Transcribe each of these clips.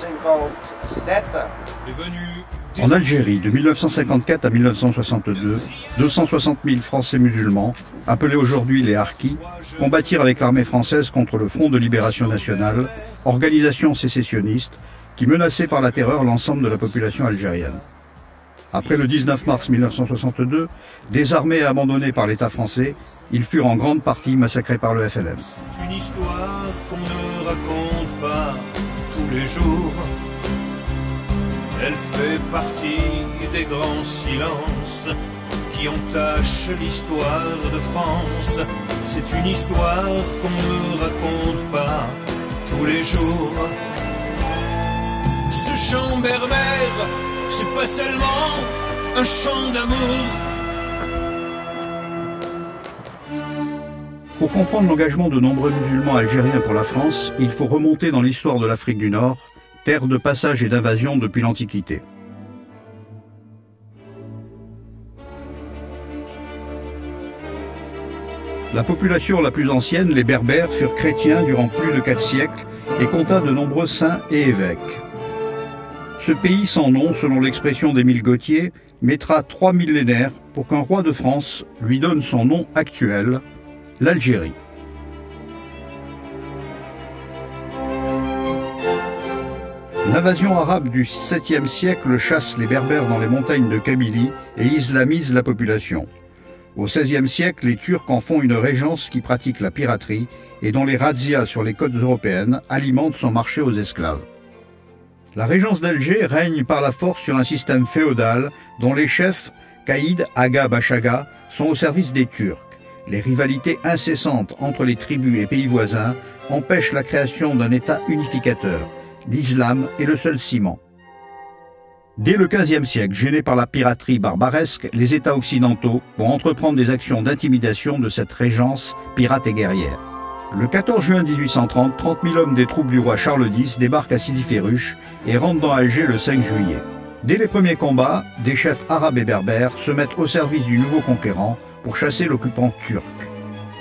de 1957 En Algérie, de 1954 à 1962, 260 000 Français musulmans, appelés aujourd'hui les Harkis, combattirent avec l'armée française contre le Front de Libération Nationale, organisation sécessionniste qui menaçait par la terreur l'ensemble de la population algérienne. Après le 19 mars 1962, désarmés et abandonnés par l'État français, ils furent en grande partie massacrés par le FLN. Une histoire qu'on ne raconte pas tous les jours. Elle fait partie des grands silences qui entachent l'histoire de France. C'est une histoire qu'on ne raconte pas tous les jours. Ce chant berbère, c'est pas seulement un chant d'amour. Pour comprendre l'engagement de nombreux musulmans algériens pour la France, il faut remonter dans l'histoire de l'Afrique du Nord, terre de passage et d'invasion depuis l'Antiquité. La population la plus ancienne, les Berbères, furent chrétiens durant plus de quatre siècles et compta de nombreux saints et évêques. Ce pays sans nom, selon l'expression d'Émile Gautier, mettra trois millénaires pour qu'un roi de France lui donne son nom actuel, l'Algérie. L'invasion arabe du 7e siècle chasse les Berbères dans les montagnes de Kabylie et islamise la population. Au XVIe siècle, les Turcs en font une régence qui pratique la piraterie et dont les razzias sur les côtes européennes alimentent son marché aux esclaves. La régence d'Alger règne par la force sur un système féodal dont les chefs, Caïd, Aga, Bachaga, sont au service des Turcs. Les rivalités incessantes entre les tribus et pays voisins empêchent la création d'un État unificateur. L'islam est le seul ciment. Dès le XVe siècle, gênés par la piraterie barbaresque, les États occidentaux vont entreprendre des actions d'intimidation de cette régence pirate et guerrière. Le 14 juin 1830, 30 000 hommes des troupes du roi Charles X débarquent à Sidi Ferruche et rentrent dans Alger le 5 juillet. Dès les premiers combats, des chefs arabes et berbères se mettent au service du nouveau conquérant pour chasser l'occupant turc.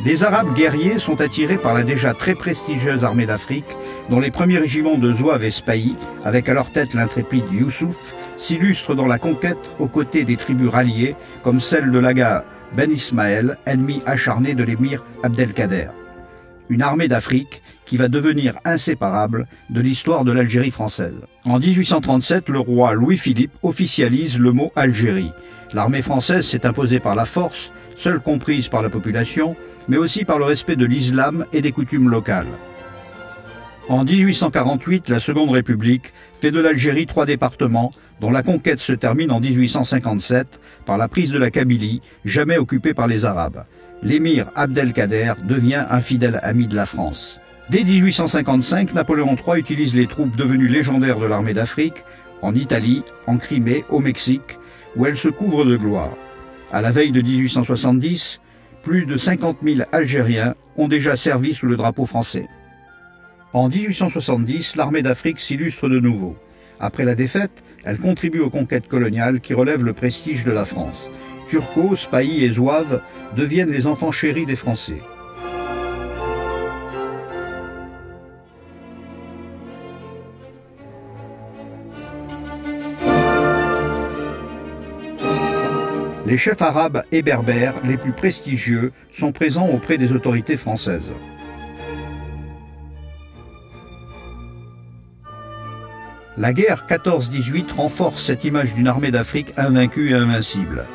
Les Arabes guerriers sont attirés par la déjà très prestigieuse armée d'Afrique, dont les premiers régiments de Zouaves et Spahi, avec à leur tête l'intrépide Youssouf, s'illustrent dans la conquête aux côtés des tribus ralliées, comme celle de l'Aga Ben Ismaël, ennemi acharné de l'émir Abdelkader. Une armée d'Afrique qui va devenir inséparable de l'histoire de l'Algérie française. En 1837, le roi Louis-Philippe officialise le mot Algérie. L'armée française s'est imposée par la force, seule comprise par la population, mais aussi par le respect de l'islam et des coutumes locales. En 1848, la Seconde République fait de l'Algérie trois départements, dont la conquête se termine en 1857 par la prise de la Kabylie, jamais occupée par les Arabes. L'émir Abdelkader devient un fidèle ami de la France. Dès 1855, Napoléon III utilise les troupes devenues légendaires de l'armée d'Afrique en Italie, en Crimée, au Mexique, où elles se couvrent de gloire. À la veille de 1870, plus de 50 000 Algériens ont déjà servi sous le drapeau français. En 1870, l'armée d'Afrique s'illustre de nouveau. Après la défaite, elle contribue aux conquêtes coloniales qui relèvent le prestige de la France. Turcos, Spahi et Zouaves deviennent les enfants chéris des Français. Les chefs arabes et berbères les plus prestigieux sont présents auprès des autorités françaises. La guerre 14-18 renforce cette image d'une armée d'Afrique invaincue et invincible.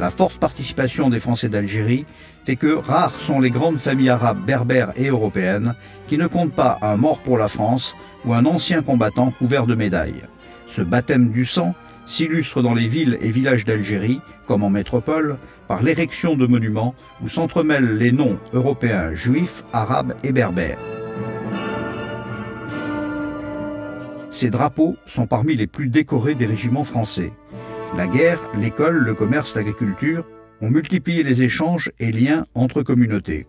La forte participation des Français d'Algérie fait que rares sont les grandes familles arabes berbères et européennes qui ne comptent pas un mort pour la France ou un ancien combattant couvert de médailles. Ce baptême du sang s'illustre dans les villes et villages d'Algérie, comme en métropole, par l'érection de monuments où s'entremêlent les noms européens juifs, arabes et berbères. Ces drapeaux sont parmi les plus décorés des régiments français. La guerre, l'école, le commerce, l'agriculture ont multiplié les échanges et liens entre communautés.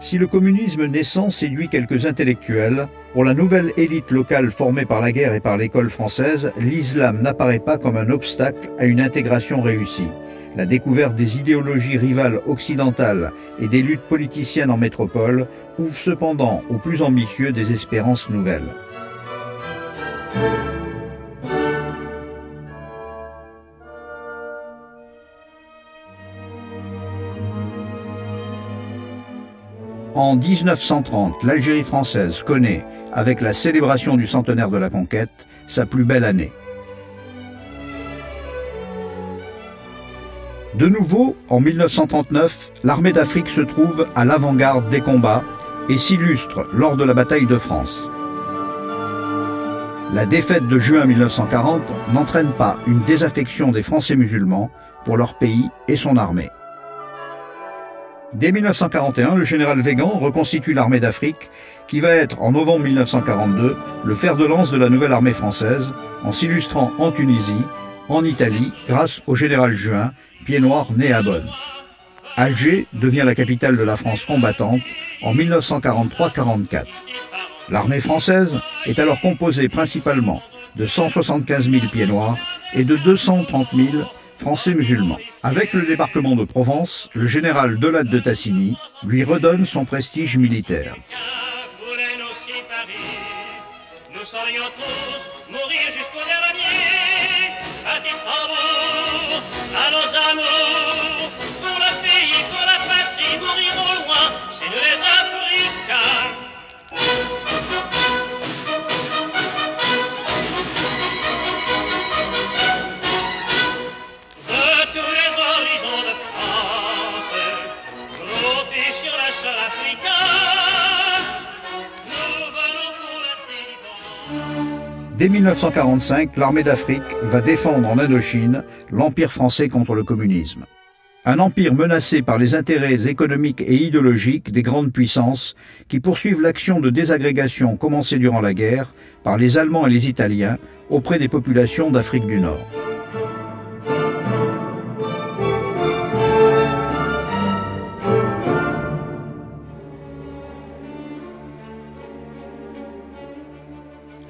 Si le communisme naissant séduit quelques intellectuels, pour la nouvelle élite locale formée par la guerre et par l'école française, l'islam n'apparaît pas comme un obstacle à une intégration réussie. la découverte des idéologies rivales occidentales et des luttes politiciennes en métropole ouvre cependant aux plus ambitieux des espérances nouvelles. En 1930, l'Algérie française connaît, avec la célébration du centenaire de la conquête, sa plus belle année. De nouveau, en 1939, l'armée d'Afrique se trouve à l'avant-garde des combats et s'illustre lors de la bataille de France. La défaite de juin 1940 n'entraîne pas une désaffection des Français musulmans pour leur pays et son armée. Dès 1941, le général Végan reconstitue l'armée d'Afrique, qui va être en novembre 1942 le fer de lance de la nouvelle armée française, en s'illustrant en Tunisie, en Italie, grâce au général Juin, pied noir né à Bonn. Alger devient la capitale de la France combattante en 1943-44. L'armée française est alors composée principalement de 175 000 pieds noirs et de 230 000 Français musulmans. Avec le débarquement de Provence, le général Delade de Tassigny lui redonne son prestige militaire. sariot Dès 1945, l'armée d'Afrique va défendre en Indochine l'Empire français contre le communisme. Un empire menacé par les intérêts économiques et idéologiques des grandes puissances qui poursuivent l'action de désagrégation commencée durant la guerre par les Allemands et les Italiens auprès des populations d'Afrique du Nord.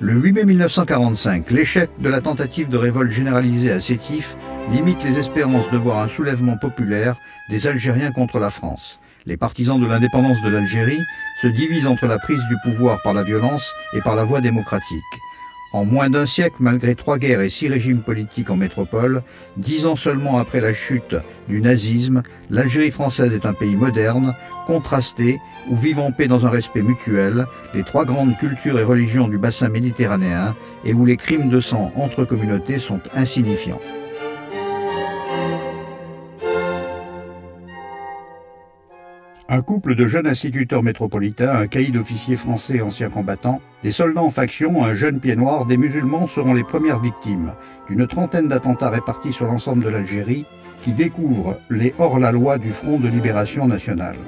Le 8 mai 1945, l'échec de la tentative de révolte généralisée à Sétif limite les espérances de voir un soulèvement populaire des Algériens contre la France. Les partisans de l'indépendance de l'Algérie se divisent entre la prise du pouvoir par la violence et par la voie démocratique. En moins d'un siècle, malgré trois guerres et six régimes politiques en métropole, dix ans seulement après la chute du nazisme, l'Algérie française est un pays moderne, contrasté, où vivent en paix dans un respect mutuel les trois grandes cultures et religions du bassin méditerranéen et où les crimes de sang entre communautés sont insignifiants. Un couple de jeunes instituteurs métropolitains, un caïd d'officiers français anciens combattants, des soldats en faction, un jeune pied noir, des musulmans seront les premières victimes d'une trentaine d'attentats répartis sur l'ensemble de l'Algérie qui découvrent les hors-la-loi du Front de libération nationale.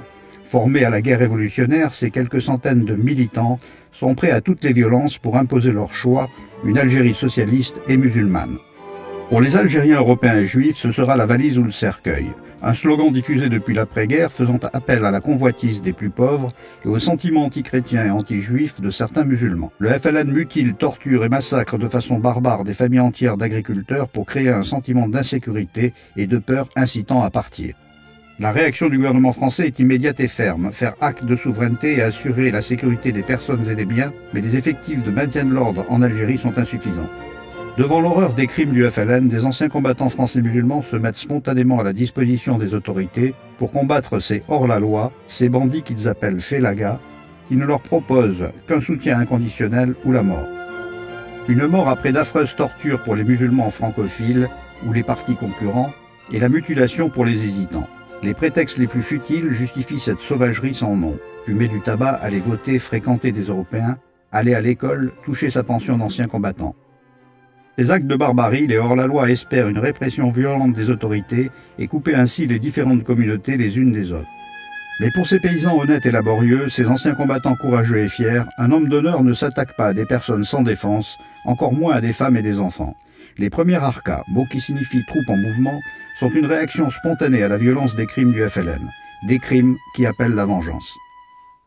Formés à la guerre révolutionnaire, ces quelques centaines de militants sont prêts à toutes les violences pour imposer leur choix, une Algérie socialiste et musulmane. Pour les Algériens européens et juifs, ce sera la valise ou le cercueil. Un slogan diffusé depuis l'après-guerre faisant appel à la convoitise des plus pauvres et au sentiment anti-chrétien et anti-juif de certains musulmans. Le FLN mutile, torture et massacre de façon barbare des familles entières d'agriculteurs pour créer un sentiment d'insécurité et de peur incitant à partir. La réaction du gouvernement français est immédiate et ferme, faire acte de souveraineté et assurer la sécurité des personnes et des biens, mais les effectifs de maintien de l'ordre en Algérie sont insuffisants. Devant l'horreur des crimes du FLN, des anciens combattants français musulmans se mettent spontanément à la disposition des autorités pour combattre ces hors-la-loi, ces bandits qu'ils appellent félagas, qui ne leur proposent qu'un soutien inconditionnel ou la mort. Une mort après d'affreuses tortures pour les musulmans francophiles ou les partis concurrents, et la mutilation pour les hésitants. Les prétextes les plus futiles justifient cette sauvagerie sans nom. Fumer du tabac, aller voter, fréquenter des Européens, aller à l'école, toucher sa pension d'ancien combattant. Ces actes de barbarie, les hors-la-loi espèrent une répression violente des autorités et couper ainsi les différentes communautés les unes des autres. Mais pour ces paysans honnêtes et laborieux, ces anciens combattants courageux et fiers, un homme d'honneur ne s'attaque pas à des personnes sans défense, encore moins à des femmes et des enfants. Les premiers arcas, mot qui signifie troupe en mouvement, sont une réaction spontanée à la violence des crimes du FLN, des crimes qui appellent la vengeance.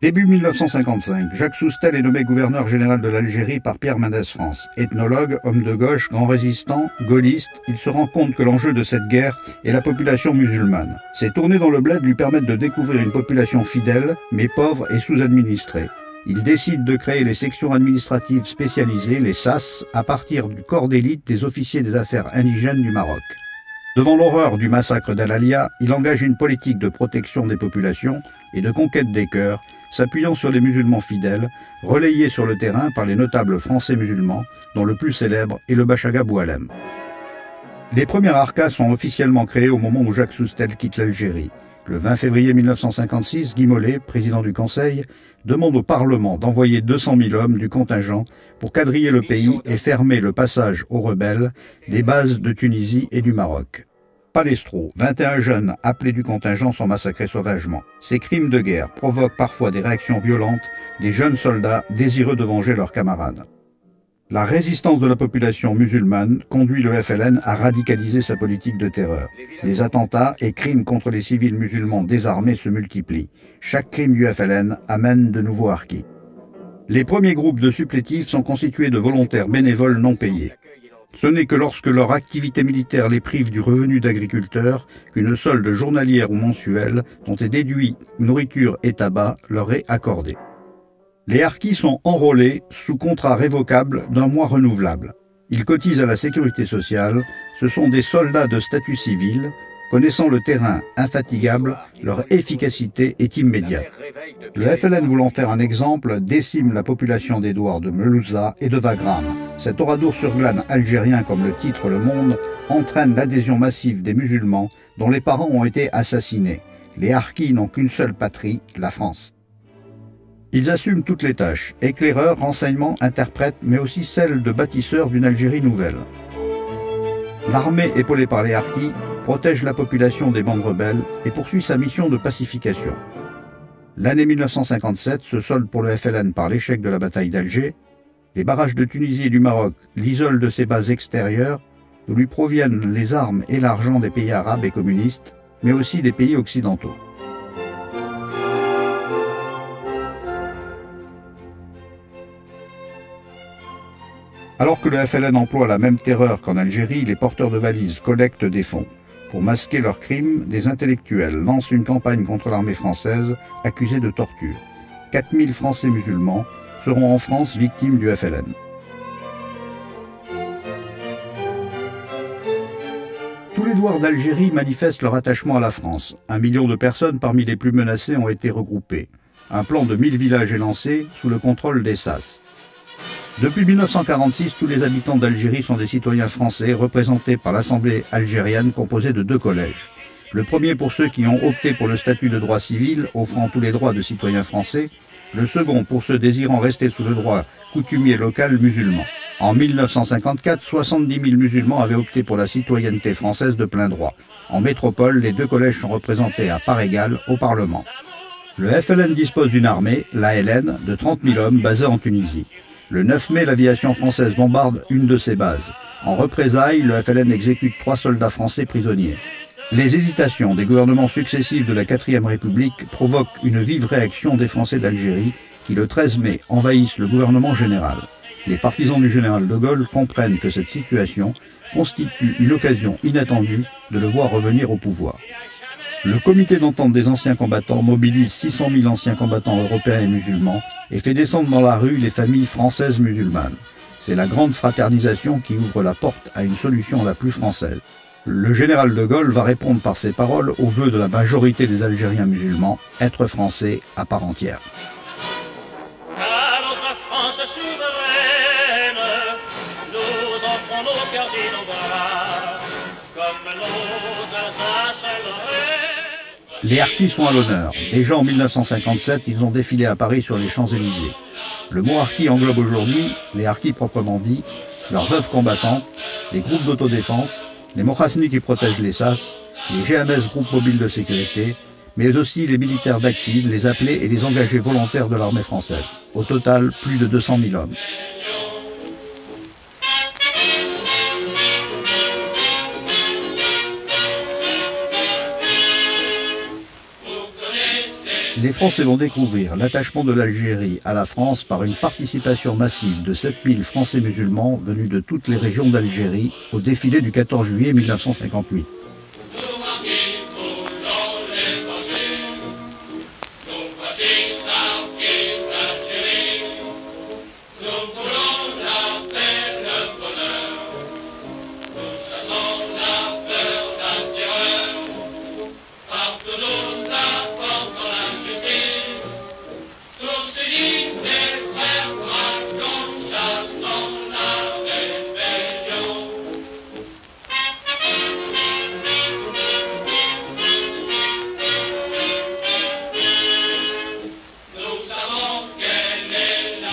Début 1955, Jacques Soustel est nommé gouverneur général de l'Algérie par Pierre Mendès France. Ethnologue, homme de gauche, grand résistant, gaulliste, il se rend compte que l'enjeu de cette guerre est la population musulmane. Ses tournées dans le bled lui permettent de découvrir une population fidèle, mais pauvre et sous-administrée. Il décide de créer les sections administratives spécialisées, les SAS, à partir du corps d'élite des officiers des affaires indigènes du Maroc. Devant l'horreur du massacre d'Al-Alia, il engage une politique de protection des populations et de conquête des cœurs, s'appuyant sur les musulmans fidèles, relayés sur le terrain par les notables français musulmans, dont le plus célèbre est le Bachaga Boualem. Les premières arcas sont officiellement créées au moment où Jacques Soustel quitte l'Algérie. Le 20 février 1956, Guy Mollet, président du Conseil, demande au Parlement d'envoyer 200 000 hommes du contingent pour quadriller le pays et fermer le passage aux rebelles des bases de Tunisie et du Maroc. Palestro, 21 jeunes appelés du contingent sont massacrés sauvagement. Ces crimes de guerre provoquent parfois des réactions violentes des jeunes soldats désireux de venger leurs camarades. La résistance de la population musulmane conduit le FLN à radicaliser sa politique de terreur. Les attentats et crimes contre les civils musulmans désarmés se multiplient. Chaque crime du FLN amène de nouveaux harkis. Les premiers groupes de supplétifs sont constitués de volontaires bénévoles non payés. Ce n'est que lorsque leur activité militaire les prive du revenu d'agriculteur qu'une solde journalière ou mensuelle, dont est déduit nourriture et tabac, leur est accordée. Les harkis sont enrôlés sous contrat révocable d'un mois renouvelable. Ils cotisent à la sécurité sociale, ce sont des soldats de statut civil, connaissant le terrain infatigable, leur efficacité est immédiate. Le FLN voulant faire un exemple décime la population d'Édouard de Melouza et de Wagram. Cet oradour sur glane algérien, comme le titre Le Monde, entraîne l'adhésion massive des musulmans dont les parents ont été assassinés. Les harkis n'ont qu'une seule patrie, la France. Ils assument toutes les tâches, éclaireurs, renseignements, interprètes, mais aussi celles de bâtisseurs d'une Algérie nouvelle. L'armée, épaulée par les harkis, protège la population des bandes rebelles et poursuit sa mission de pacification. L'année 1957 se solde pour le FLN par l'échec de la bataille d'Alger. Les barrages de Tunisie et du Maroc l'isolent de ses bases extérieures, d'où lui proviennent les armes et l'argent des pays arabes et communistes, mais aussi des pays occidentaux. Alors que le FLN emploie la même terreur qu'en Algérie, les porteurs de valises collectent des fonds. Pour masquer leurs crimes, des intellectuels lancent une campagne contre l'armée française accusée de torture. 4000 Français musulmans seront en France victimes du FLN. Tous les douars d'Algérie manifestent leur attachement à la France. Un million de personnes parmi les plus menacées ont été regroupées. Un plan de 1000 villages est lancé sous le contrôle des SAS. Depuis 1946, tous les habitants d'Algérie sont des citoyens français représentés par l'Assemblée algérienne composée de deux collèges. Le premier pour ceux qui ont opté pour le statut de droit civil, offrant tous les droits de citoyens français. Le second pour ceux désirant rester sous le droit coutumier local musulman. En 1954, 70 000 musulmans avaient opté pour la citoyenneté française de plein droit. En métropole, les deux collèges sont représentés à part égale au Parlement. Le FLN dispose d'une armée, l'ALN, de 30 000 hommes basée en Tunisie. Le 9 mai, l'aviation française bombarde une de ses bases. En représailles, le FLN exécute trois soldats français prisonniers. Les hésitations des gouvernements successifs de la 4ème République provoquent une vive réaction des Français d'Algérie qui, le 13 mai, envahissent le gouvernement général. Les partisans du général de Gaulle comprennent que cette situation constitue une occasion inattendue de le voir revenir au pouvoir. Le comité d'entente des anciens combattants mobilise 600 000 anciens combattants européens et musulmans et fait descendre dans la rue les familles françaises musulmanes. C'est la grande fraternisation qui ouvre la porte à une solution la plus française. Le général de Gaulle va répondre par ses paroles aux vœux de la majorité des Algériens musulmans, être français à part entière. Les harkis sont à l'honneur. Déjà en 1957, ils ont défilé à Paris sur les Champs-Élysées. Le mot harki englobe aujourd'hui les harkis proprement dits, leurs veuves combattantes, les groupes d'autodéfense, les mochasnis qui protègent les SAS, les GMS groupes mobiles de sécurité, mais aussi les militaires d'actifs, les appelés et les engagés volontaires de l'armée française. Au total, plus de 200 000 hommes. Les Français vont découvrir l'attachement de l'Algérie à la France par une participation massive de 7000 Français musulmans venus de toutes les régions d'Algérie au défilé du 14 juillet 1958.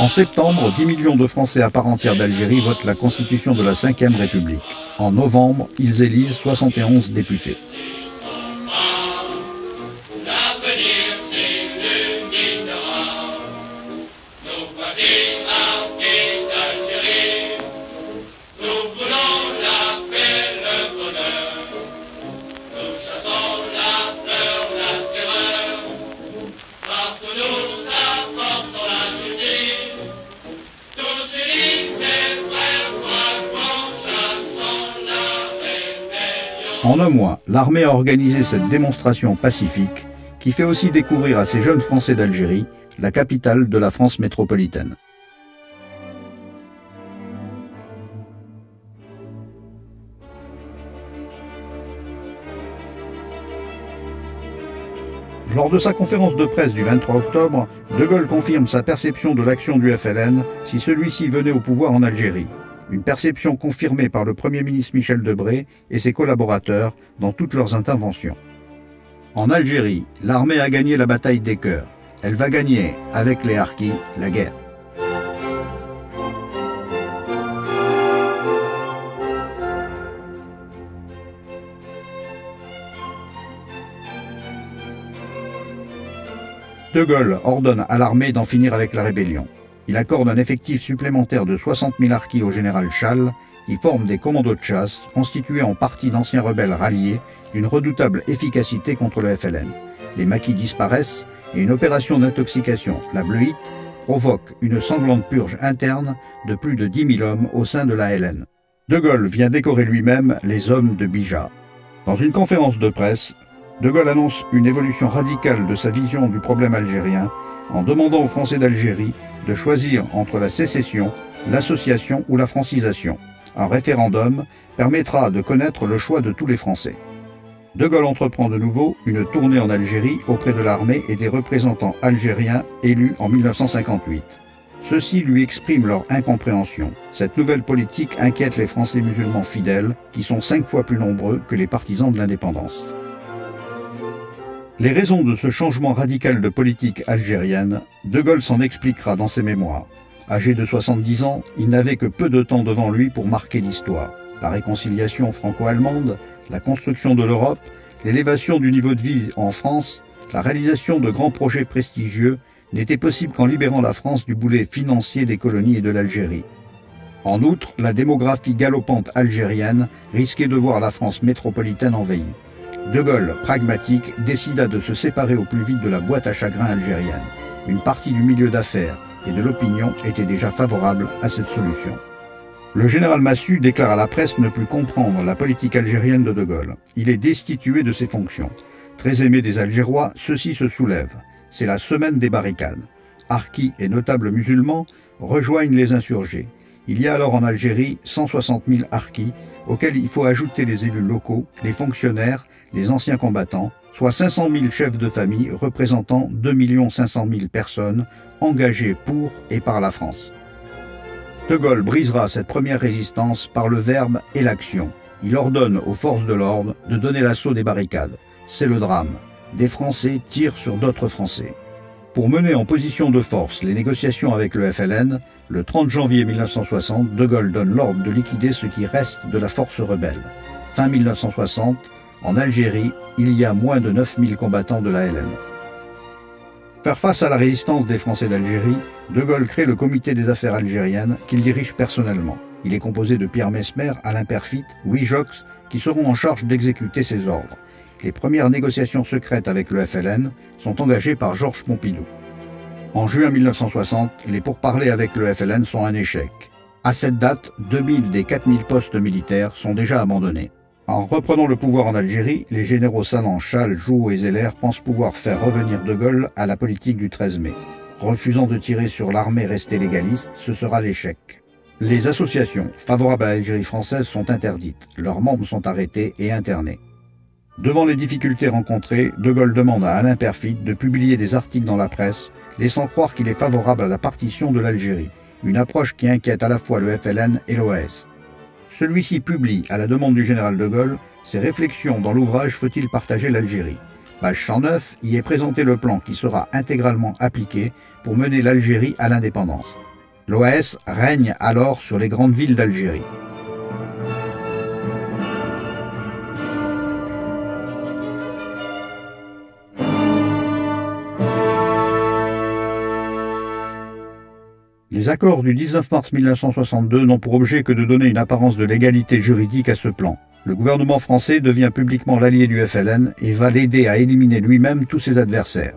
En septembre, 10 millions de Français à part entière d'Algérie votent la constitution de la Ve République. En novembre, ils élisent 71 députés. En un mois, l'armée a organisé cette démonstration pacifique qui fait aussi découvrir à ces jeunes Français d'Algérie la capitale de la France métropolitaine. Lors de sa conférence de presse du 23 octobre, De Gaulle confirme sa perception de l'action du FLN si celui-ci venait au pouvoir en Algérie une perception confirmée par le Premier ministre Michel Debré et ses collaborateurs dans toutes leurs interventions. En Algérie, l'armée a gagné la bataille des cœurs. Elle va gagner, avec les Harkis, la guerre. De Gaulle ordonne à l'armée d'en finir avec la rébellion. Il accorde un effectif supplémentaire de 60 000 harkis au général Chal, qui forment des commandos de chasse constitués en partie d'anciens rebelles ralliés d'une redoutable efficacité contre le FLN. Les maquis disparaissent et une opération d'intoxication, la Bleuite, provoque une sanglante purge interne de plus de 10 000 hommes au sein de la LN. De Gaulle vient décorer lui-même les hommes de Bija. Dans une conférence de presse, De Gaulle annonce une évolution radicale de sa vision du problème algérien en demandant aux Français d'Algérie de choisir entre la sécession, l'association ou la francisation. Un référendum permettra de connaître le choix de tous les Français. De Gaulle entreprend de nouveau une tournée en Algérie auprès de l'armée et des représentants algériens élus en 1958. Ceux-ci lui expriment leur incompréhension. Cette nouvelle politique inquiète les Français musulmans fidèles, qui sont cinq fois plus nombreux que les partisans de l'indépendance. Les raisons de ce changement radical de politique algérienne, De Gaulle s'en expliquera dans ses mémoires. Âgé de 70 ans, il n'avait que peu de temps devant lui pour marquer l'histoire. La réconciliation franco-allemande, la construction de l'Europe, l'élévation du niveau de vie en France, la réalisation de grands projets prestigieux n'étaient possibles qu'en libérant la France du boulet financier des colonies et de l'Algérie. En outre, la démographie galopante algérienne risquait de voir la France métropolitaine envahie. De Gaulle, pragmatique, décida de se séparer au plus vite de la boîte à chagrin algérienne. Une partie du milieu d'affaires et de l'opinion était déjà favorable à cette solution. Le général Massu déclare à la presse ne plus comprendre la politique algérienne de De Gaulle. Il est destitué de ses fonctions. Très aimé des Algérois, ceux-ci se soulèvent. C'est la semaine des barricades. Harkis et notables musulmans rejoignent les insurgés. Il y a alors en Algérie 160 000 harkis, auxquels il faut ajouter les élus locaux, les fonctionnaires, les anciens combattants, soit 500 000 chefs de famille représentant 2 500 000 personnes engagées pour et par la France. De Gaulle brisera cette première résistance par le verbe et l'action. Il ordonne aux forces de l'ordre de donner l'assaut des barricades. C'est le drame. Des Français tirent sur d'autres Français. Pour mener en position de force les négociations avec le FLN, le 30 janvier 1960, De Gaulle donne l'ordre de liquider ce qui reste de la force rebelle. Fin 1960, en Algérie, il y a moins de 9000 combattants de la LN. Faire face à la résistance des Français d'Algérie, De Gaulle crée le comité des affaires algériennes qu'il dirige personnellement. Il est composé de Pierre Mesmer, Alain Perfit, Louis qui seront en charge d'exécuter ses ordres. Les premières négociations secrètes avec le FLN sont engagées par Georges Pompidou. En juin 1960, les pourparlers avec le FLN sont un échec. À cette date, 2000 des 4000 postes militaires sont déjà abandonnés. En reprenant le pouvoir en Algérie, les généraux Sanan, Chal, Jou et Zeller pensent pouvoir faire revenir De Gaulle à la politique du 13 mai. Refusant de tirer sur l'armée restée légaliste, ce sera l'échec. Les associations favorables à l'Algérie française sont interdites, leurs membres sont arrêtés et internés. Devant les difficultés rencontrées, De Gaulle demande à Alain Perfit de publier des articles dans la presse, laissant croire qu'il est favorable à la partition de l'Algérie, une approche qui inquiète à la fois le FLN et l'OAS. Celui-ci publie, à la demande du général de Gaulle, ses réflexions dans l'ouvrage Faut-il partager l'Algérie? Page 109 y est présenté le plan qui sera intégralement appliqué pour mener l'Algérie à l'indépendance. L'OAS règne alors sur les grandes villes d'Algérie. Les accords du 19 mars 1962 n'ont pour objet que de donner une apparence de légalité juridique à ce plan. Le gouvernement français devient publiquement l'allié du FLN et va l'aider à éliminer lui-même tous ses adversaires.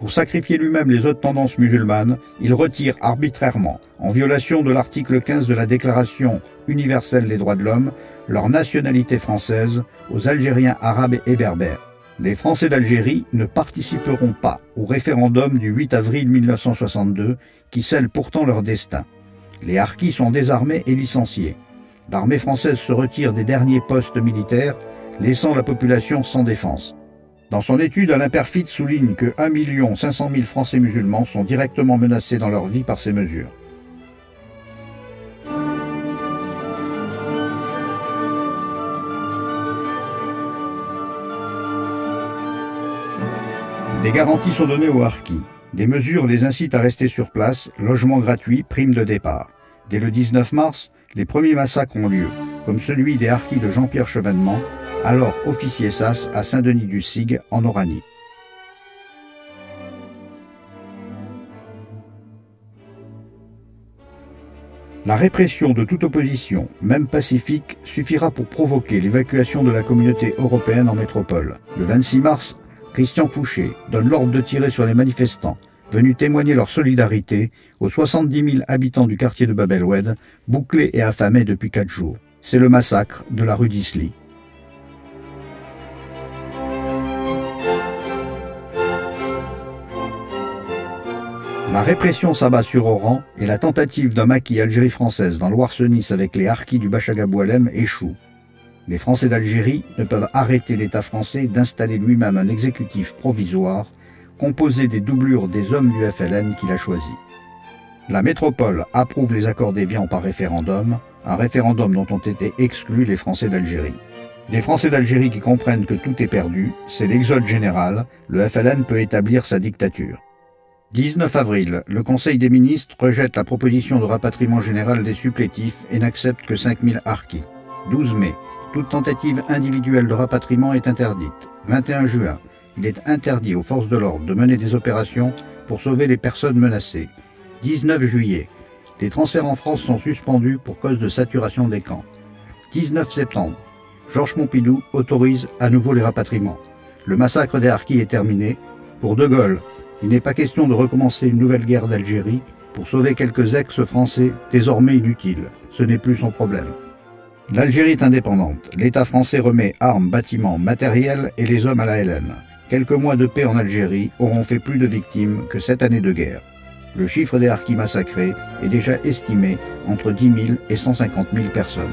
Pour sacrifier lui-même les autres tendances musulmanes, il retire arbitrairement, en violation de l'article 15 de la Déclaration universelle des droits de l'homme, leur nationalité française aux Algériens arabes et berbères. Les Français d'Algérie ne participeront pas au référendum du 8 avril 1962 qui scelle pourtant leur destin. Les harkis sont désarmés et licenciés. L'armée française se retire des derniers postes militaires, laissant la population sans défense. Dans son étude, Alain Perfit souligne que 1 500 000 Français musulmans sont directement menacés dans leur vie par ces mesures. Des garanties sont données aux harkis. Des mesures les incitent à rester sur place, logement gratuit, prime de départ. Dès le 19 mars, les premiers massacres ont lieu, comme celui des harkis de Jean-Pierre Chevènement, alors officier SAS à Saint-Denis-du-Sigue, en Oranie. La répression de toute opposition, même pacifique, suffira pour provoquer l'évacuation de la communauté européenne en métropole. Le 26 mars, Christian Fouché donne l'ordre de tirer sur les manifestants, venus témoigner leur solidarité aux 70 000 habitants du quartier de Bab bouclés et affamés depuis quatre jours. C'est le massacre de la rue d'Isly. La répression s'abat sur Oran et la tentative d'un maquis Algérie française dans l'Oise-Nice avec les harkis du Bachagaboualem échoue. Les Français d'Algérie ne peuvent arrêter l'État français d'installer lui-même un exécutif provisoire composé des doublures des hommes du FLN qu'il a choisis. La métropole approuve les accords d'Évian par référendum, un référendum dont ont été exclus les Français d'Algérie. Des Français d'Algérie qui comprennent que tout est perdu, c'est l'exode général, le FLN peut établir sa dictature. 19 avril, le Conseil des ministres rejette la proposition de rapatriement général des supplétifs et n'accepte que 5000 harkis. 12 mai, toute tentative individuelle de rapatriement est interdite. 21 juin, il est interdit aux forces de l'ordre de mener des opérations pour sauver les personnes menacées. 19 juillet, les transferts en France sont suspendus pour cause de saturation des camps. 19 septembre, Georges Pompidou autorise à nouveau les rapatriements. Le massacre des Harkis est terminé. Pour De Gaulle, il n'est pas question de recommencer une nouvelle guerre d'Algérie pour sauver quelques ex-français désormais inutiles. Ce n'est plus son problème. L'Algérie est indépendante. L'État français remet armes, bâtiments, matériel et les hommes à la Hélène. Quelques mois de paix en Algérie auront fait plus de victimes que cette année de guerre. Le chiffre des harkis massacrés est déjà estimé entre 10 000 et 150 000 personnes.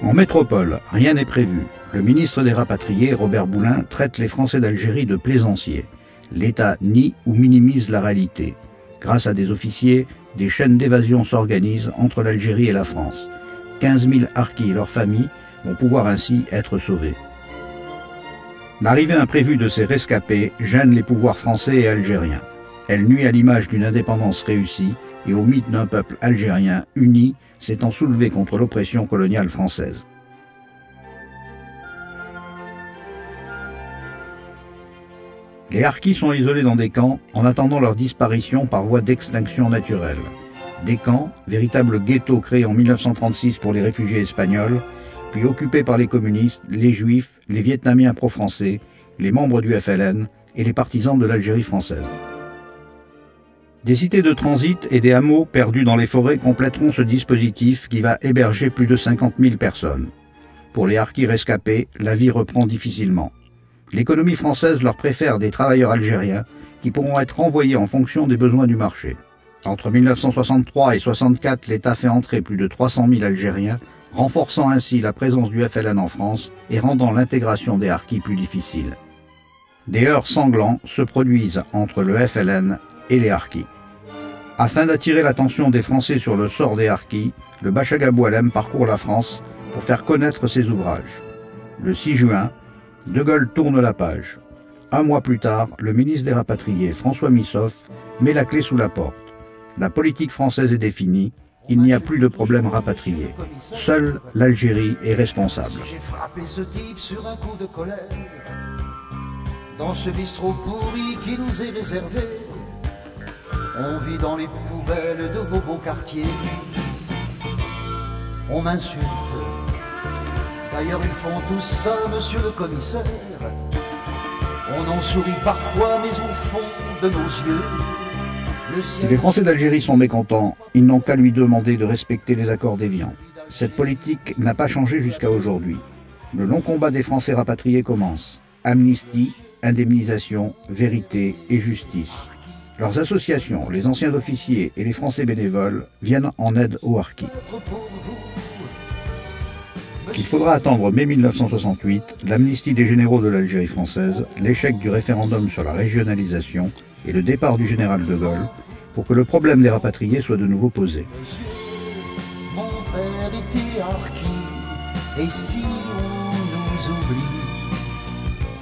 En métropole, rien n'est prévu. Le ministre des Rapatriés, Robert Boulin, traite les Français d'Algérie de plaisanciers. L'État nie ou minimise la réalité. Grâce à des officiers, des chaînes d'évasion s'organisent entre l'Algérie et la France. 15 000 harkis et leurs familles vont pouvoir ainsi être sauvés. L'arrivée imprévue de ces rescapés gêne les pouvoirs français et algériens. Elle nuit à l'image d'une indépendance réussie et au mythe d'un peuple algérien uni s'étant soulevé contre l'oppression coloniale française. Les harkis sont isolés dans des camps en attendant leur disparition par voie d'extinction naturelle. Des camps, véritables ghettos créés en 1936 pour les réfugiés espagnols, puis occupée par les communistes, les juifs, les vietnamiens pro-français, les membres du FLN et les partisans de l'Algérie française. Des cités de transit et des hameaux perdus dans les forêts compléteront ce dispositif qui va héberger plus de 50 000 personnes. Pour les harkis rescapés, la vie reprend difficilement. L'économie française leur préfère des travailleurs algériens qui pourront être renvoyés en fonction des besoins du marché. Entre 1963 et 64, l'État fait entrer plus de 300 000 Algériens, renforçant ainsi la présence du FLN en France et rendant l'intégration des harkis plus difficile. Des heurts sanglants se produisent entre le FLN et les harkis. Afin d'attirer l'attention des Français sur le sort des harkis, le Bachaga parcourt la France pour faire connaître ses ouvrages. Le 6 juin, De Gaulle tourne la page. Un mois plus tard, le ministre des Rapatriés, François Missoff, met la clé sous la porte. La politique française est définie, il n'y a plus de problème rapatrié. Seule l'Algérie est responsable. J'ai frappé ce type sur un coup de colère, dans ce bistrot pourri qui nous est réservé. On vit dans les poubelles de vos beaux quartiers. On m'insulte. D'ailleurs, ils font tout ça, monsieur le commissaire. On en sourit parfois, mais au fond de nos yeux, si les Français d'Algérie sont mécontents, ils n'ont qu'à lui demander de respecter les accords d'Évian. Cette politique n'a pas changé jusqu'à aujourd'hui. Le long combat des Français rapatriés commence. Amnistie, indemnisation, vérité et justice. Leurs associations, les anciens officiers et les Français bénévoles viennent en aide aux harkis. Il faudra attendre mai 1968, l'amnistie des généraux de l'Algérie française, l'échec du référendum sur la régionalisation et le départ du général de Gaulle pour que le problème des rapatriés soit de nouveau posé. Mon père était et si on nous oublie,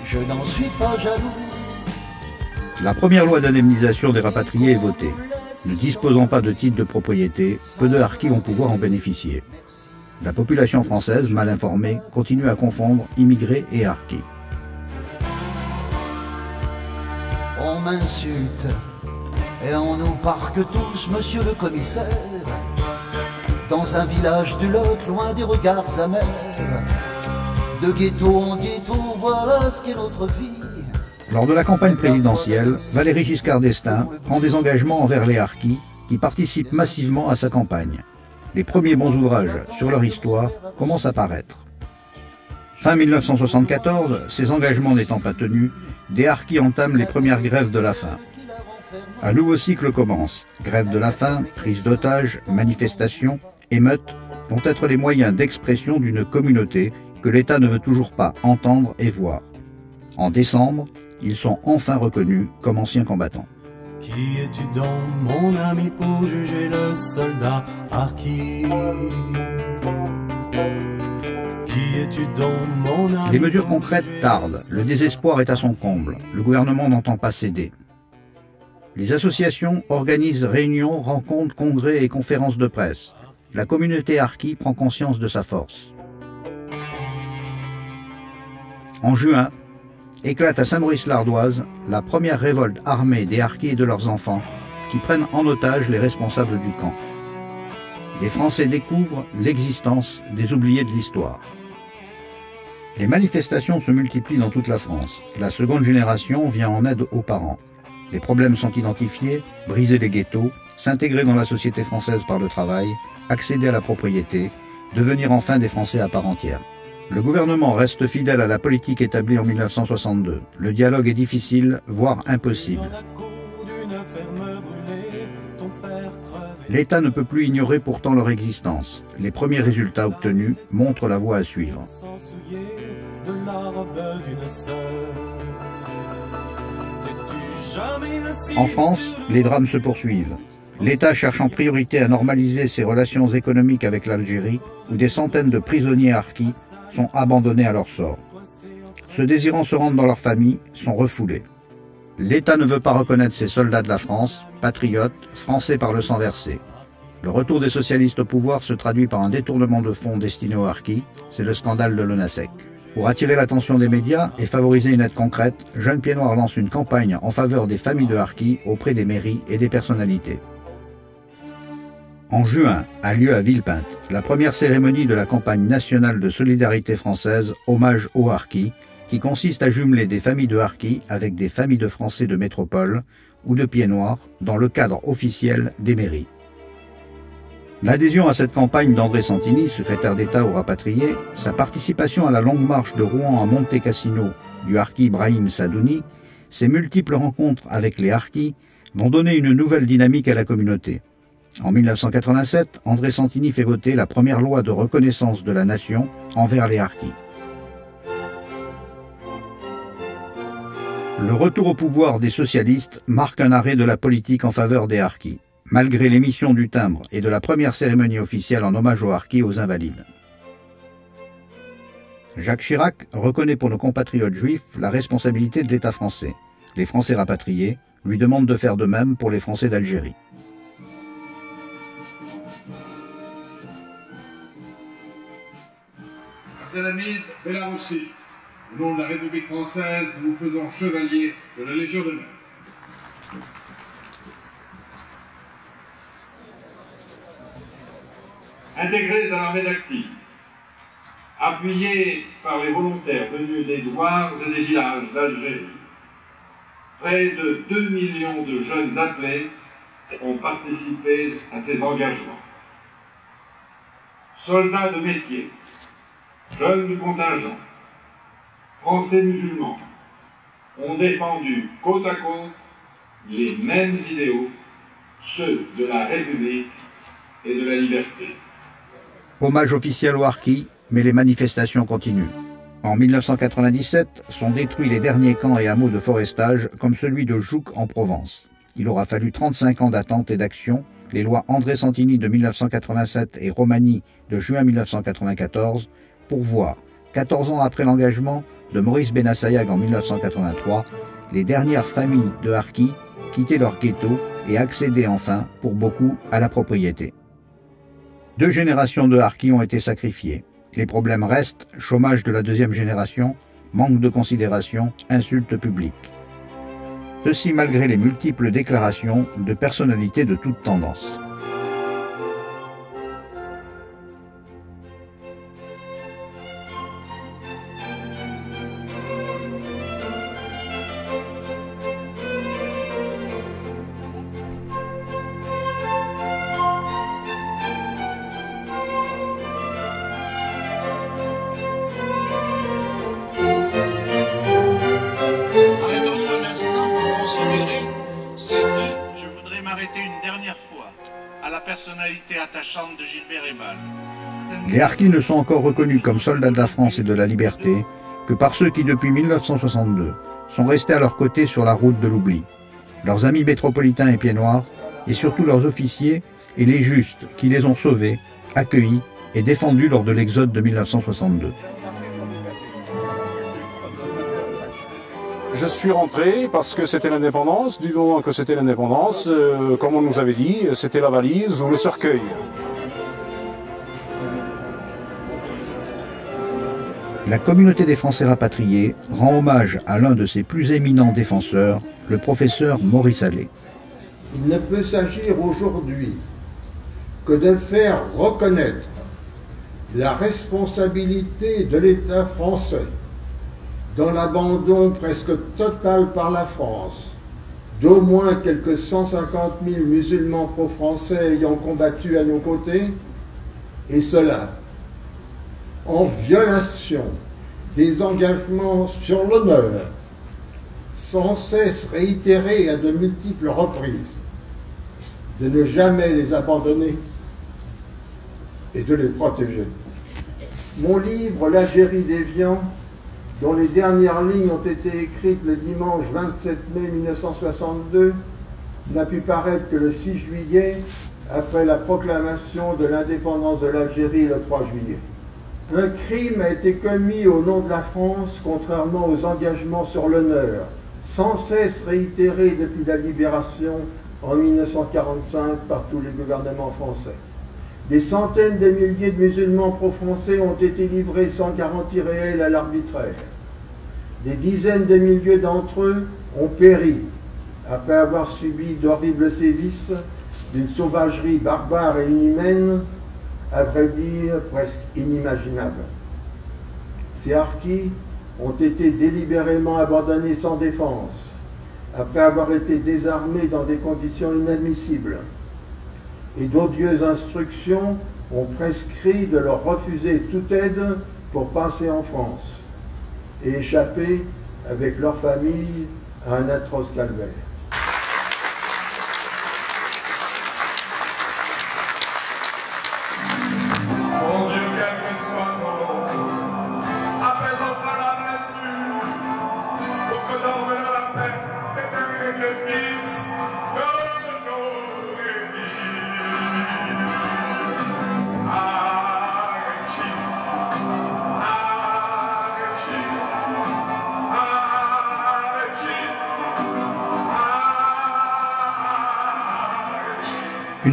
je n'en suis pas jaloux. La première loi d'indemnisation des rapatriés est votée. Ne disposant pas de titre de propriété, peu de harkis vont pouvoir en bénéficier. La population française, mal informée, continue à confondre immigrés et harkis. On m'insulte et on nous parque tous, monsieur le commissaire, dans un village du Lot, loin des regards amers. De ghetto en ghetto, voilà ce qu'est notre vie. Lors de la campagne présidentielle, Valéry Giscard d'Estaing prend des engagements envers les harkis qui participent massivement à sa campagne. Les premiers bons ouvrages sur leur histoire commencent à paraître. Fin 1974, ces engagements n'étant pas tenus, des harkis entament les premières grèves de la faim. Un nouveau cycle commence. Grève de la faim, prise d'otages, manifestations, émeutes vont être les moyens d'expression d'une communauté que l'État ne veut toujours pas entendre et voir. En décembre, ils sont enfin reconnus comme anciens combattants. Qui es-tu donc, mon ami, pour juger le soldat Les mesures concrètes tardent, le désespoir est à son comble, le gouvernement n'entend pas céder. Les associations organisent réunions, rencontres, congrès et conférences de presse. La communauté Harki prend conscience de sa force. En juin, éclate à Saint-Maurice-l'Ardoise la première révolte armée des Harkis et de leurs enfants qui prennent en otage les responsables du camp. Les Français découvrent l'existence des oubliés de l'histoire. Les manifestations se multiplient dans toute la France. La seconde génération vient en aide aux parents. Les problèmes sont identifiés, briser les ghettos, s'intégrer dans la société française par le travail, accéder à la propriété, devenir enfin des Français à part entière. Le gouvernement reste fidèle à la politique établie en 1962. Le dialogue est difficile, voire impossible. L'État ne peut plus ignorer pourtant leur existence. Les premiers résultats obtenus montrent la voie à suivre. En France, les drames se poursuivent. L'État cherche en priorité à normaliser ses relations économiques avec l'Algérie, où des centaines de prisonniers harkis sont abandonnés à leur sort. Ceux désirant se rendre dans leur famille sont refoulés. L'État ne veut pas reconnaître ces soldats de la France, patriotes, français par le sang versé. Le retour des socialistes au pouvoir se traduit par un détournement de fonds destinés aux harkis, c'est le scandale de l'ONASEC. Pour attirer l'attention des médias et favoriser une aide concrète, Jeune Pied Noir lance une campagne en faveur des familles de harkis auprès des mairies et des personnalités. En juin a lieu à Villepinte la première cérémonie de la campagne nationale de solidarité française Hommage aux Harkis, qui consiste à jumeler des familles de Harkis avec des familles de Français de métropole ou de pieds noirs dans le cadre officiel des mairies. L'adhésion à cette campagne d'André Santini, secrétaire d'État aux rapatriés, sa participation à la longue marche de Rouen à Monte Cassino du Harki Brahim Sadouni, ses multiples rencontres avec les Harkis vont donner une nouvelle dynamique à la communauté. En 1987, André Santini fait voter la première loi de reconnaissance de la nation envers les Harkis. Le retour au pouvoir des socialistes marque un arrêt de la politique en faveur des Harkis, malgré l'émission du timbre et de la première cérémonie officielle en hommage aux Harkis aux Invalides. Jacques Chirac reconnaît pour nos compatriotes juifs la responsabilité de l'État français. Les Français rapatriés lui demandent de faire de même pour les Français d'Algérie. Au nom de la République française, nous vous faisons chevalier de la Légion d'honneur. Intégré dans l'armée d'actifs, appuyé par les volontaires venus des douars et des villages d'Algérie, près de 2 millions de jeunes appelés ont participé à ces engagements. Soldats de métier, jeunes du contingent, français musulmans, ont défendu côte à côte les mêmes idéaux, ceux de la République et de la liberté. Hommage officiel au Harki, mais les manifestations continuent. En 1997 sont détruits les derniers camps et hameaux de forestage comme celui de Jouques en Provence. Il aura fallu 35 ans d'attente et d'action, les lois André Santini de 1987 et Romani de juin 1994 pour voir, 14 ans après l'engagement de Maurice Benassayag en 1983, les dernières familles de Harki quitter leur ghetto et accéder enfin, pour beaucoup, à la propriété. Deux générations de Harki ont été sacrifiées. Les problèmes restent, chômage de la deuxième génération, manque de considération, insultes publiques. Ceci malgré les multiples déclarations de personnalités de toutes tendances. Les Harkis ne sont encore reconnus comme soldats de la France et de la liberté que par ceux qui, depuis 1962, sont restés à leur côté sur la route de l'oubli. Leurs amis métropolitains et pieds noirs, et surtout leurs officiers et les justes qui les ont sauvés, accueillis et défendus lors de l'exode de 1962. Je suis rentré parce que c'était l'indépendance. Du moment que c'était l'indépendance, euh, comme on nous avait dit, c'était la valise ou le cercueil. La communauté des Français rapatriés rend hommage à l'un de ses plus éminents défenseurs, le professeur Maurice Allais. Il ne peut s'agir aujourd'hui que de faire reconnaître la responsabilité de l'État français dans l'abandon presque total par la France d'au moins quelques 150 000 musulmans pro-français ayant combattu à nos côtés, et cela en violation des engagements sur l'honneur, sans cesse réitérés à de multiples reprises, de ne jamais les abandonner et de les protéger. Mon livre L'Algérie des viands dont les dernières lignes ont été écrites le dimanche 27 mai 1962, n'a pu paraître que le 6 juillet, après la proclamation de l'indépendance de l'Algérie le 3 juillet. Un crime a été commis au nom de la France, contrairement aux engagements sur l'honneur, sans cesse réitérés depuis la libération en 1945 par tous les gouvernements français. Des centaines de milliers de musulmans pro-français ont été livrés sans garantie réelle à l'arbitraire. Des dizaines de milliers d'entre eux ont péri après avoir subi d'horribles sévices d'une sauvagerie barbare et inhumaine, à vrai dire presque inimaginable. Ces harkis ont été délibérément abandonnés sans défense, après avoir été désarmés dans des conditions inadmissibles. Et d'odieuses instructions ont prescrit de leur refuser toute aide pour passer en France et échapper avec leur famille à un atroce calvaire.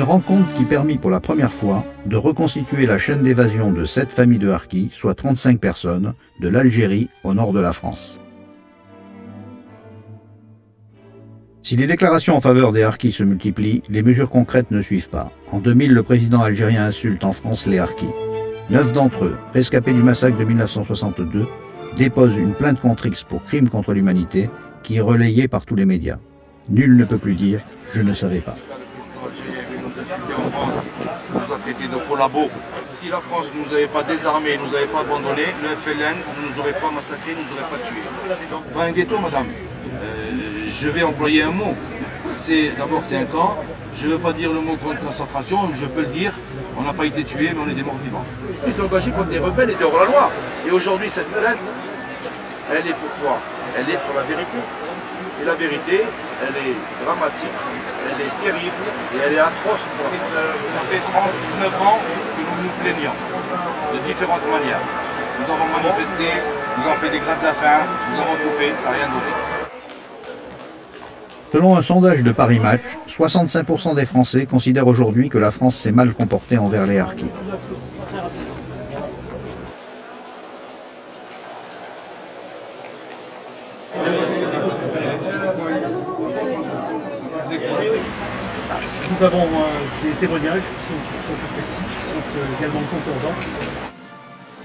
Rencontre qui permit pour la première fois de reconstituer la chaîne d'évasion de sept familles de harkis, soit 35 personnes, de l'Algérie au nord de la France. Si les déclarations en faveur des harkis se multiplient, les mesures concrètes ne suivent pas. En 2000, le président algérien insulte en France les harkis. Neuf d'entre eux, rescapés du massacre de 1962, déposent une plainte contre X pour crime contre l'humanité qui est relayée par tous les médias. Nul ne peut plus dire « je ne savais pas ». Nous a traité de collabos. Si la France ne nous avait pas désarmés, ne nous avait pas abandonnés, le FLN ne nous aurait pas massacrés, ne nous aurait pas tués. Pas un ghetto, madame. Euh, je vais employer un mot. C'est D'abord, c'est un camp. Je ne veux pas dire le mot contre concentration, je peux le dire. On n'a pas été tués, mais on est des morts vivants. Ils sont engagés contre des rebelles et de la loi. Et aujourd'hui, cette plainte, elle est pour quoi? Elle est pour la vérité. Et la vérité, elle est dramatique, elle est terrible et elle est atroce. Quoi. Ça fait 39 ans que nous nous plaignons de différentes manières. Nous avons manifesté, nous avons fait des grèves de la faim, nous avons tout fait, ça n'a rien donné. Selon un sondage de Paris Match, 65% des Français considèrent aujourd'hui que la France s'est mal comportée envers les harkis. Nous avons euh, des témoignages qui sont tout précis, qui sont euh, également concordants.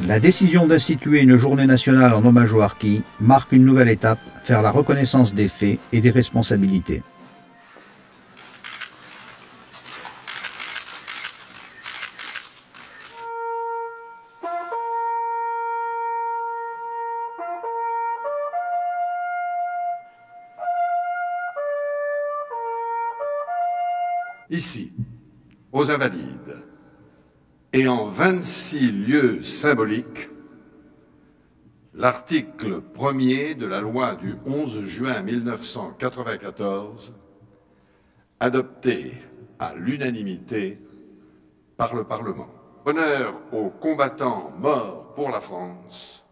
La décision d'instituer une journée nationale en hommage aux harkis marque une nouvelle étape vers la reconnaissance des faits et des responsabilités. Ici, aux Invalides, et en 26 lieux symboliques, l'article 1er de la loi du 11 juin 1994, adopté à l'unanimité par le Parlement. Honneur aux combattants morts pour la France,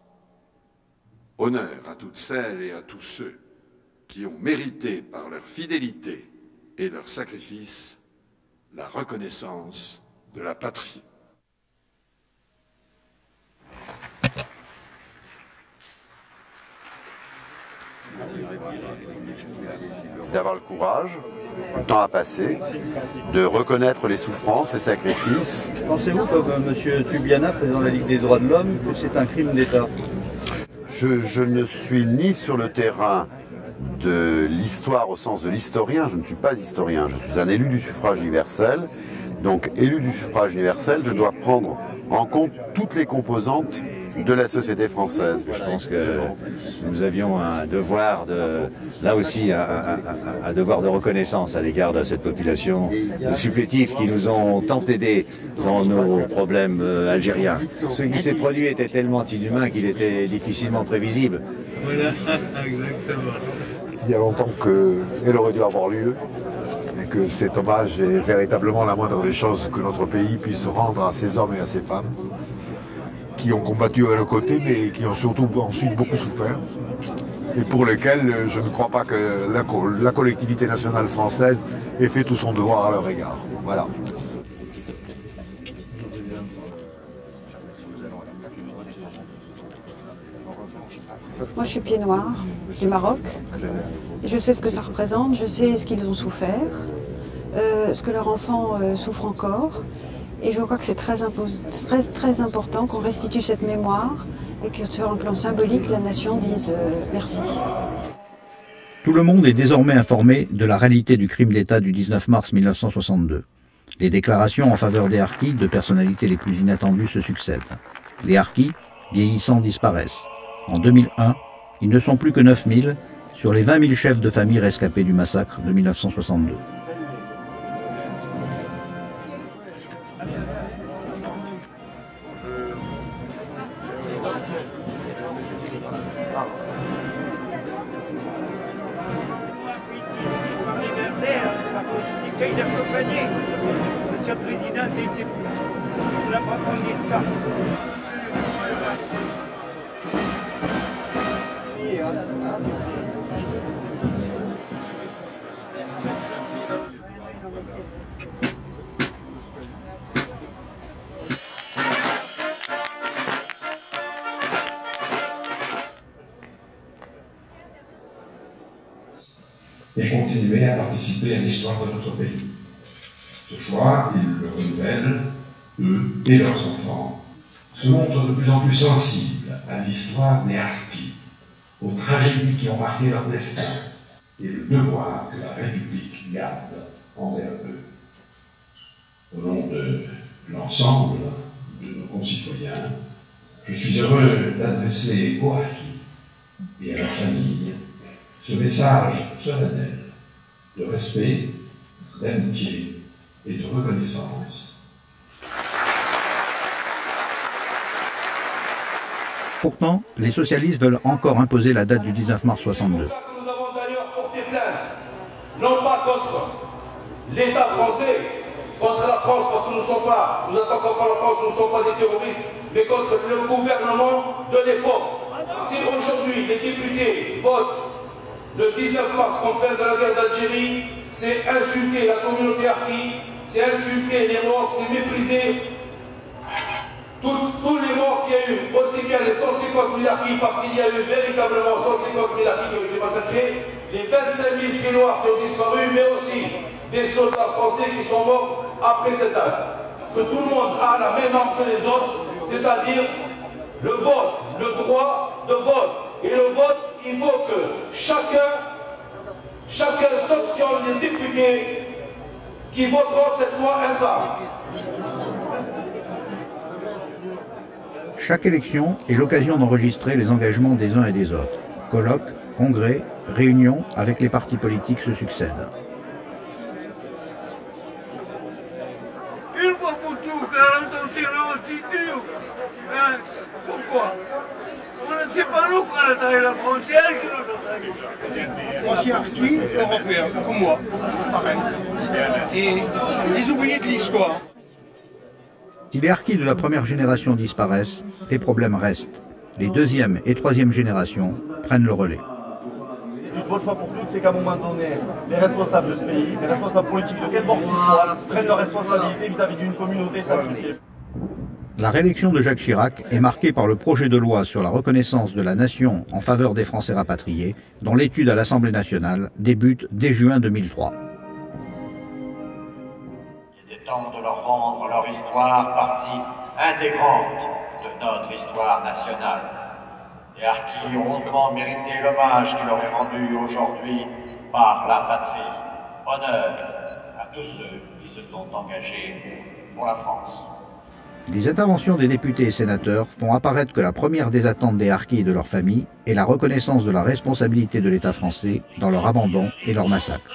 honneur à toutes celles et à tous ceux qui ont mérité par leur fidélité et leur sacrifice la reconnaissance de la patrie. d'avoir le courage, le temps à passer, de reconnaître les souffrances, les sacrifices. Pensez-vous, comme M. Tubiana, président de la Ligue des droits de l'homme, que c'est un crime d'État? Je, je ne suis ni sur le terrain de l'histoire au sens de l'historien, je ne suis pas historien, je suis un élu du suffrage universel. Donc élu du suffrage universel, je dois prendre en compte toutes les composantes de la société française. Je pense que nous avions un devoir de, là aussi, un, un, un devoir de reconnaissance à l'égard de cette population de supplétifs qui nous ont tant aidés dans nos problèmes euh, algériens. Ce qui s'est produit était tellement inhumain qu'il était difficilement prévisible. Voilà, exactement. Il y a longtemps qu'elle aurait dû avoir lieu et que cet hommage est véritablement la moindre des choses que notre pays puisse rendre à ces hommes et à ces femmes qui ont combattu à nos côtés, mais qui ont surtout ensuite beaucoup souffert, et pour lesquels je ne crois pas que la, collectivité nationale française ait fait tout son devoir à leur égard. Voilà. Moi, je suis pied noir du Maroc. Et je sais ce que ça représente, je sais ce qu'ils ont souffert. euh, ce que leur enfant euh, souffre encore. Et je crois que c'est très, très, important qu'on restitue cette mémoire et que sur un plan symbolique, la nation dise euh, merci. Tout le monde est désormais informé de la réalité du crime d'État du 19 mars 1962. Les déclarations en faveur des harkis, de personnalités les plus inattendues, se succèdent. Les harkis, vieillissants, disparaissent. En 2001, ils ne sont plus que 9000 sur les 20 000 chefs de famille rescapés du massacre de 1962. À participer à l'histoire de notre pays. Ce choix, ils le renouvellent, eux et leurs enfants, se montrent de plus en plus sensibles à l'histoire des harkis, aux tragédies qui ont marqué leur destin et le devoir que la République garde envers eux. Au nom de l'ensemble de nos concitoyens, je suis heureux d'adresser aux harkis et à leurs familles ce message solennel de respect, d'amitié et de reconnaissance. Pourtant, les socialistes veulent encore imposer la date du 19 mars 62. Nous avons d'ailleurs porté plainte, non pas contre l'État français, contre la France, parce que nous ne sommes pas, nous attaquons pas la France, nous ne sommes pas des terroristes, mais contre le gouvernement de l'époque. Si aujourd'hui les députés votent le 19 mars contre fin de la guerre d'Algérie, c'est insulter la communauté harki, c'est insulter les morts, c'est mépriser tous, les morts qu'il y a eu, aussi bien les 150 000 harkis, parce qu'il y a eu véritablement 150 000 harkis qui ont été massacrés, les 25 000 pieds noirs qui ont disparu, mais aussi des soldats français qui sont morts après cette date. Que tout le monde a la même arme que les autres, c'est-à-dire le vote, le droit de vote. Et le vote, il faut que chacun, chacun sanctionne les députés qui voteront cette loi infâme. Chaque élection est l'occasion d'enregistrer les engagements des uns et des autres. Colloques, congrès, réunions avec les partis politiques se succèdent. Une fois pour tout, quand on tire le hein, pourquoi Sait pas nous qu'on a taillé la frontière qui nous a Ancien harki européen, comme moi, pareil. Et les oubliés de l'histoire. Si les harkis de la première génération disparaissent, les problèmes restent. Les deuxième et troisième générations prennent le relais. Une bonne fois pour toutes, c'est qu'à un moment donné, les responsables de ce pays, les responsables politiques de quel bord qu'ils soient, prennent leurs responsabilités vis-à-vis d'une communauté sacrifiée. La réélection de Jacques Chirac est marquée par le projet de loi sur la reconnaissance de la nation en faveur des Français rapatriés, dont l'étude à l'Assemblée nationale débute dès juin 2003. Il est temps de leur rendre leur histoire partie intégrante de notre histoire nationale. Les harkis ont hautement mérité l'hommage qui leur est rendu aujourd'hui par la patrie. Honneur à tous ceux qui se sont engagés pour la France. Les interventions des députés et sénateurs font apparaître que la première des attentes des harkis et de leurs familles est la reconnaissance de la responsabilité de l'État français dans leur abandon et leur massacre.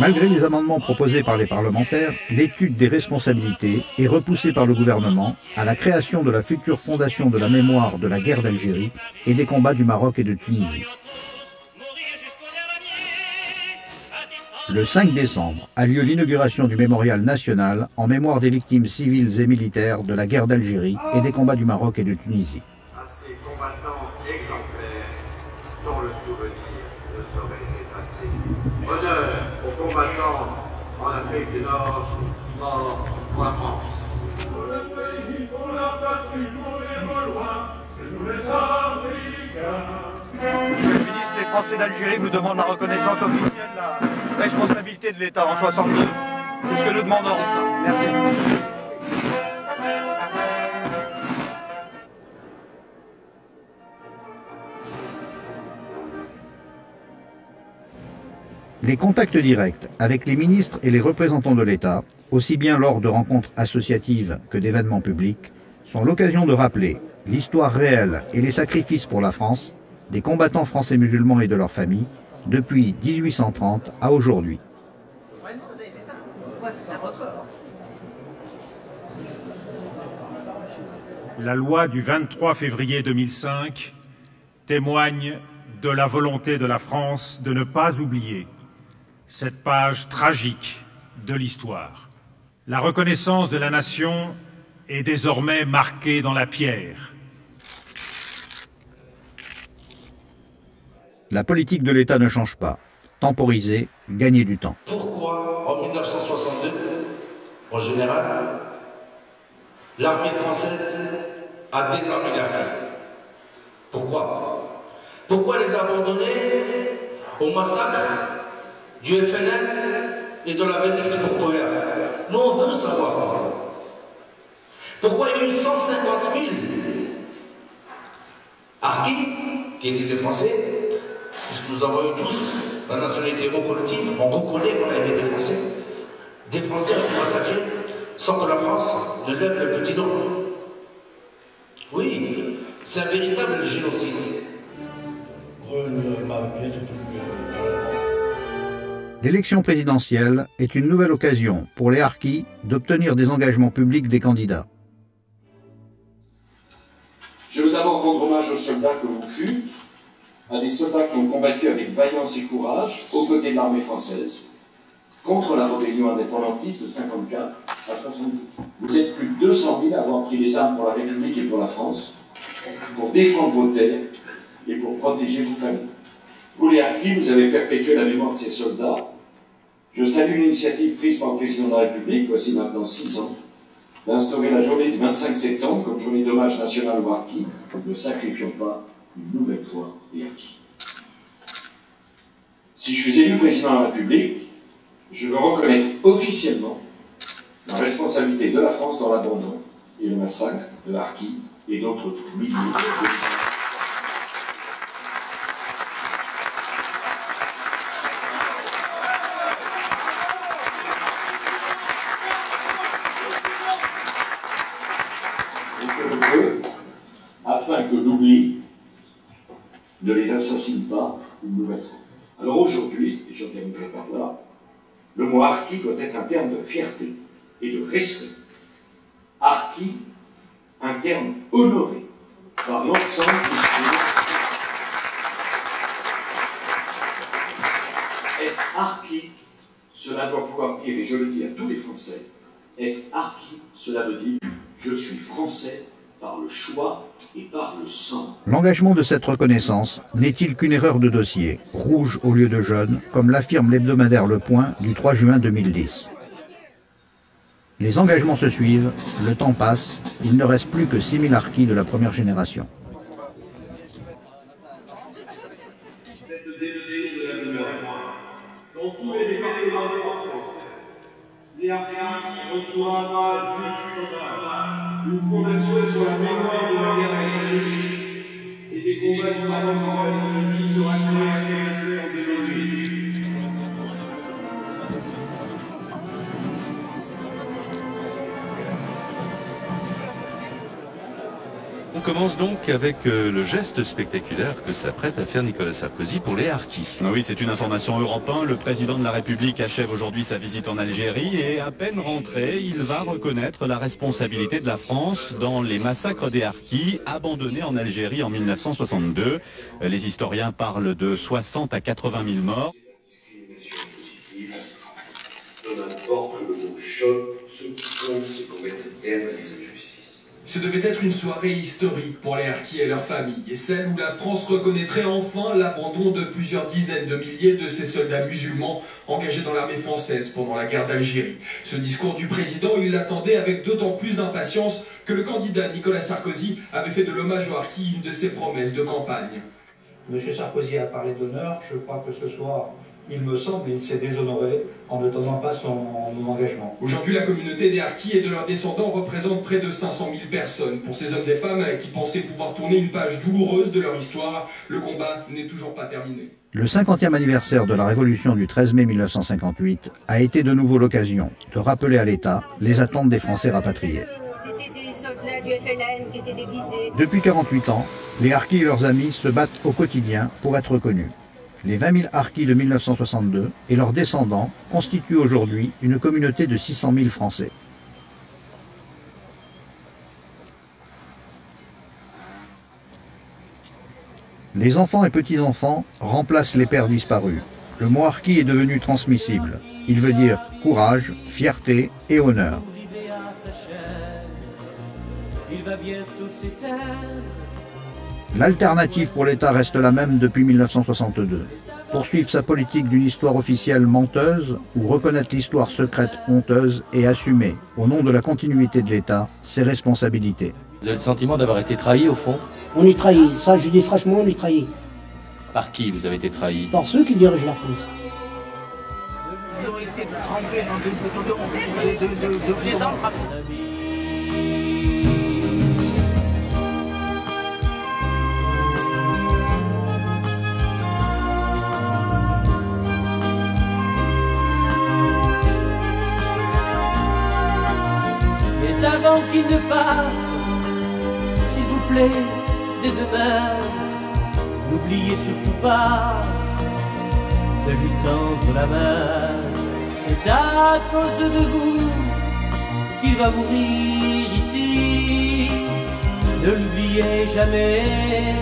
Malgré les amendements proposés par les parlementaires, l'étude des responsabilités est repoussée par le gouvernement à la création de la future fondation de la mémoire de la guerre d'Algérie et des combats du Maroc et de Tunisie. Le 5 décembre a lieu l'inauguration du mémorial national en mémoire des victimes civiles et militaires de la guerre d'Algérie et des combats du Maroc et de Tunisie. Afrique du Nord, morts pour la France. patrie pour les Gaulois, c'est nous les Africains. Monsieur le ministre, les Français d'Algérie vous demandent la reconnaissance officielle de la responsabilité de l'État en 62. C'est ce que nous demandons. Merci. Les contacts directs avec les ministres et les représentants de l'État, aussi bien lors de rencontres associatives que d'événements publics, sont l'occasion de rappeler l'histoire réelle et les sacrifices pour la France des combattants français musulmans et de leurs familles depuis 1830 à aujourd'hui. La loi du 23 février 2005 témoigne de la volonté de la France de ne pas oublier cette page tragique de l'histoire. La reconnaissance de la nation est désormais marquée dans la pierre. La politique de l'État ne change pas. Temporiser, gagner du temps. Pourquoi, en 1962, en général, l'armée française a désarmé l'Arabie Pourquoi? Pourquoi les abandonner au massacre du FNL et de la Védicte populaire Nous, on veut savoir pourquoi. Pourquoi il y a eu 150 000 harkis qui étaient des Français puisque nous avons eu tous la nationalité recollective, on reconnaît qu'on a été des Français. Des Français ont été massacrés sans que la France ne lève le petit doigt. Oui, c'est un véritable génocide. L'élection présidentielle est une nouvelle occasion pour les harkis d'obtenir des engagements publics des candidats. Je veux d'abord rendre hommage aux soldats que vous fûtes, à des soldats qui ont combattu avec vaillance et courage aux côtés de l'armée française contre la rébellion indépendantiste de 54 à 62. Vous êtes plus de 200 000 à avoir pris les armes pour la République et pour la France, pour défendre vos terres et pour protéger vos familles. Vous les Harkis, vous avez perpétué la mémoire de ces soldats. Je salue l'initiative prise par le président de la République, voici maintenant six ans, d'instaurer la journée du 25 septembre comme journée d'hommage national aux Harkis. Ne sacrifions pas une nouvelle fois les Harkis. Si je suis élu président de la République, je veux reconnaître officiellement la responsabilité de la France dans l'abandon et le massacre de Harkis et d'autres milliers de Et je le veux afin que l'oubli ne les assassine pas une nouvelle fois. Alors aujourd'hui, et j'en terminerai par là, le mot harki doit être un terme de fierté et de respect. Harki, un terme honoré par l'ensemble du Être harki, cela doit pouvoir dire, et je le dis à tous les Français, être harki, cela veut dire je suis français par le choix et par le sang. L'engagement de cette reconnaissance n'est-il qu'une erreur de dossier, rouge au lieu de jaune, comme l'affirme l'hebdomadaire Le Point du 3 juin 2010 Les engagements se suivent, le temps passe, il ne reste plus que 6000 harkis de la première génération. Dans tous les départements la mémoire combats commence donc avec euh, le geste spectaculaire que s'apprête à faire Nicolas Sarkozy pour les Harkis. Ah Oui, c'est une information Europe 1. Le président de la République achève aujourd'hui sa visite en Algérie et à peine rentré, il va reconnaître la responsabilité de la France dans les massacres des Harkis abandonnés en Algérie en 1962. Les historiens parlent de 60 à 80 000 morts. discrimination positive, peu importe que le mot choc, ce qui compte, c'est qu'on mette un terme à des injustices. Ce devait être une soirée historique pour les harkis et leurs familles, et celle où la France reconnaîtrait enfin l'abandon de plusieurs dizaines de milliers de ses soldats musulmans engagés dans l'armée française pendant la guerre d'Algérie. Ce discours du président, il l'attendait avec d'autant plus d'impatience que le candidat Nicolas Sarkozy avait fait de l'hommage aux harkis une de ses promesses de campagne. Monsieur Sarkozy a parlé d'honneur, je crois que ce soir il me semble, il s'est déshonoré en ne tenant pas son, engagement. Aujourd'hui, la communauté des Harkis et de leurs descendants représente près de 500 000 personnes. Pour ces hommes et femmes qui pensaient pouvoir tourner une page douloureuse de leur histoire, le combat n'est toujours pas terminé. Le 50e anniversaire de la révolution du 13 mai 1958 a été de nouveau l'occasion de rappeler à l'État les attentes des Français rapatriés. C'était des soldats du FLN qui étaient déguisés. Depuis 48 ans, les Harkis et leurs amis se battent au quotidien pour être reconnus les 20 000 harkis de 1962 et leurs descendants constituent aujourd'hui une communauté de 600 000 Français. Les enfants et petits-enfants remplacent les pères disparus. Le mot harki est devenu transmissible. Il veut dire courage, fierté et honneur. L'alternative pour l'État reste la même depuis 1962. Poursuivre sa politique d'une histoire officielle menteuse ou reconnaître l'histoire secrète honteuse et assumer, au nom de la continuité de l'État, ses responsabilités. Vous avez le sentiment d'avoir été trahi au fond On est trahi, ça je dis franchement, on est trahi. Par qui vous avez été trahi Par ceux qui dirigent la France. Ont été trempés dans des de, avant qu'il ne parte, s'il vous plaît, dès demain, n'oubliez surtout pas de lui tendre la main. C'est à cause de vous qu'il va mourir ici. Ne l'oubliez jamais,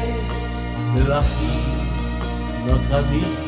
le harki, notre ami.